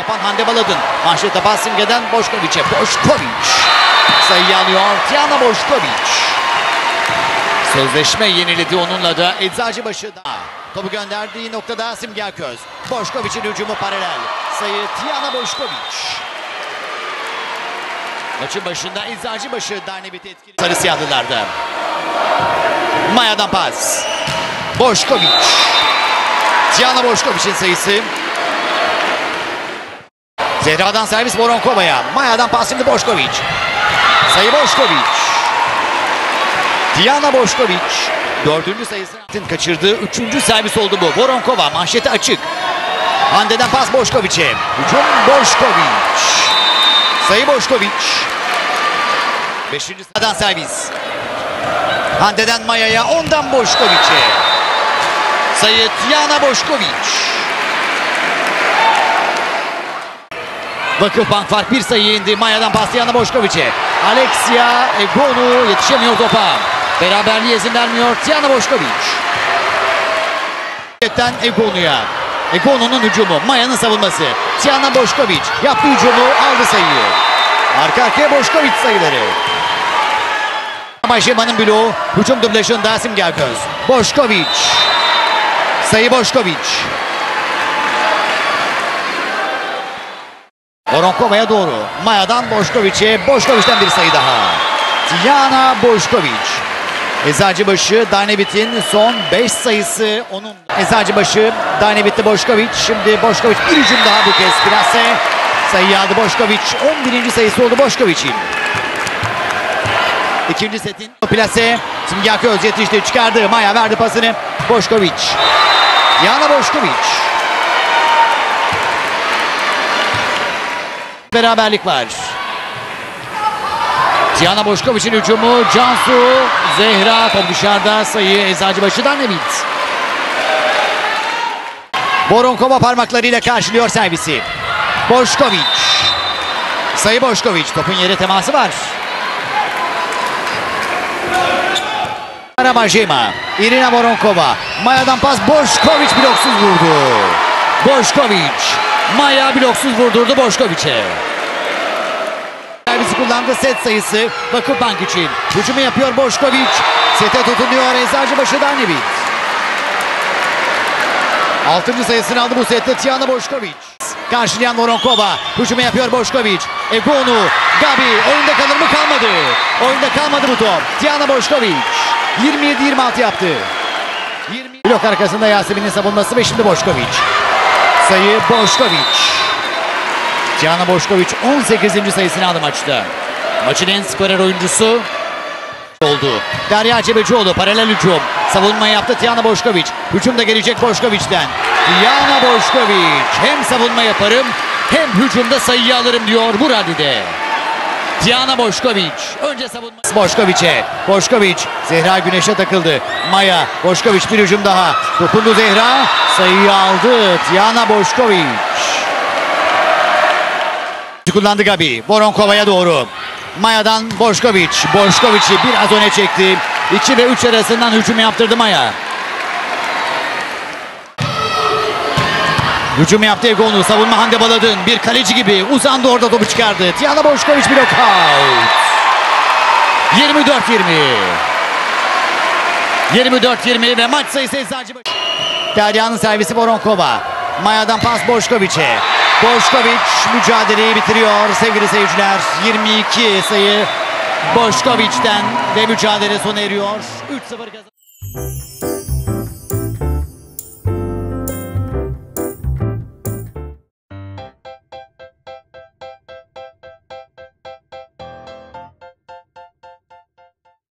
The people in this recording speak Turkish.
yapan Hande Baladın. Manşete pas simgeden Boşkoviç'e. Boşkoviç. Sayıyı alıyor Tiana Boşkoviç. Sözleşme yeniledi onunla da Eczacıbaşı da. Topu gönderdiği noktada Simge Aköz. Boşkoviç'in hücumu paralel. Sayı Tiana Boşkoviç. Maçın başında Eczacıbaşı Darnebit etkili. Sarı siyahlılarda. Maya'dan pas. Boşkoviç. Tiana Boşkoviç'in sayısı. Zehra'dan servis Voronkova'ya. Maya'dan pas şimdi Boşkoviç. Sayı Boşkoviç. Diana Boşkoviç. Dördüncü sayısını kaçırdığı üçüncü servis oldu bu. Voronkova manşeti açık. Hande'den pas Boşkoviç'e. Hücum Boşkoviç. Sayı Boşkoviç. Beşinci sıradan servis. Hande'den Maya'ya ondan Boşkoviç'e. Sayı Diana Boşkoviç. Vakıfbank fark bir sayı indi. Maya'dan pas Diana Boşkoviç'e. Alexia Egonu yetişemiyor topa. Beraberliğe izin vermiyor Tiana Boşkoviç. Egonu'ya. Egonu'nun hücumu. Maya'nın savunması. Tiana Boşkoviç yaptı hücumu aldı sayıyı. Arka arkaya Boşkoviç sayıları. Başıma'nın bloğu. Hücum dublaşında Simge Aköz. Boşkoviç. Sayı Boşkoviç. Voronkova'ya doğru. Maya'dan Boşkoviç'e. Boşkoviç'ten bir sayı daha. Tiana Boşkoviç. Eczacıbaşı Darnebit'in son 5 sayısı onun. Eczacıbaşı Darnebit'te Boşkoviç. Şimdi Boşkoviç bir hücum daha bu kez. Plase sayıyı aldı Boşkoviç. 11. sayısı oldu Boşkoviç'in. İkinci setin plase. Simge Aköz yetişti çıkardı. Maya verdi pasını. Boşkoviç. Tiana Boşkoviç. Beraberlik var. Tiana Boşkoviç'in hücumu. Cansu, Zehra top dışarıda sayı Eczacıbaşı'dan Nevit. Boronkova parmaklarıyla karşılıyor servisi. Boşkoviç. Sayı Boşkoviç. Topun yere teması var. Arabajima. Irina Boronkova. Maya'dan pas. Boşkoviç bloksuz vurdu. Boşkoviç. Maya bloksuz vurdurdu Boşkoviç'e. Servisi kullandı set sayısı Vakıfbank için. Hücumu yapıyor Boşkoviç. Sete tutunuyor Eczacıbaşı Darnevit. Altıncı sayısını aldı bu sette Tiana Boşkoviç. Karşılayan Voronkova. Hücumu yapıyor Boşkoviç. Egonu. Gabi. Oyunda kalır mı kalmadı. Oyunda kalmadı bu top. Tiana Boşkoviç. 27-26 yaptı. 20... Blok arkasında Yasemin'in savunması ve şimdi Boşkoviç. Sayı Boşkoviç. Tiana Boşkoviç 18. sayısını aldı maçta. Maçın en skorer oyuncusu oldu. Derya Cebecioğlu paralel hücum. Savunma yaptı Tiana Boşkoviç. Hücum da gelecek Boşkoviç'ten. Tiana Boşkoviç. Hem savunma yaparım hem hücumda sayıyı alırım diyor bu raddede. Tiana Boşkoviç. Önce savunma. Boşkoviç'e. Boşkoviç. Zehra Güneş'e takıldı. Maya. Boşkoviç bir hücum daha. Dokundu Zehra. Sayıyı aldı. Tiana Boşkoviç. Kullandı Gabi. Voronkova'ya doğru. Maya'dan Boşkoviç. Boşkoviç'i biraz öne çekti. 2 ve 3 arasından hücum yaptırdı Maya. Hücum yaptı Egonu. Savunma Hande Baladın. Bir kaleci gibi uzandı orada topu çıkardı. Tiana Boşkoviç bir knockout. 24-20. 24-20 ve maç sayısı Eczacıbaşı. Derya'nın servisi Voronkova. Maya'dan pas Boşkoviç'e. Boşkoviç mücadeleyi bitiriyor sevgili seyirciler. 22 sayı Boşkoviç'ten ve mücadele sona eriyor. 3-0 kazan.